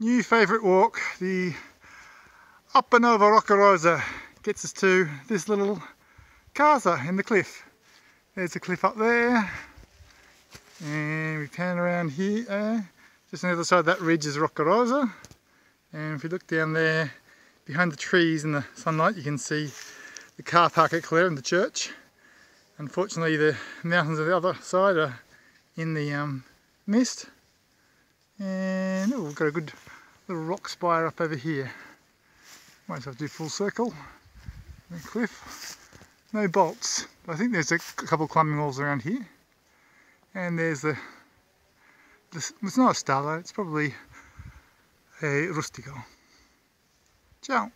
New favourite walk, the up Upper Nova Roccorosa, gets us to this little casa in the cliff. There's a cliff up there, and we pan around here. Uh, just on the other side of that ridge is Roccorosa, and if you look down there behind the trees in the sunlight, you can see the car park at Clare and the church. Unfortunately, the mountains on the other side are in the um, mist. And got a good little rock spire up over here. Might have to do full circle. The cliff. No bolts. I think there's a couple climbing walls around here. And there's the, the it's not a starlight, it's probably a rustico. Ciao.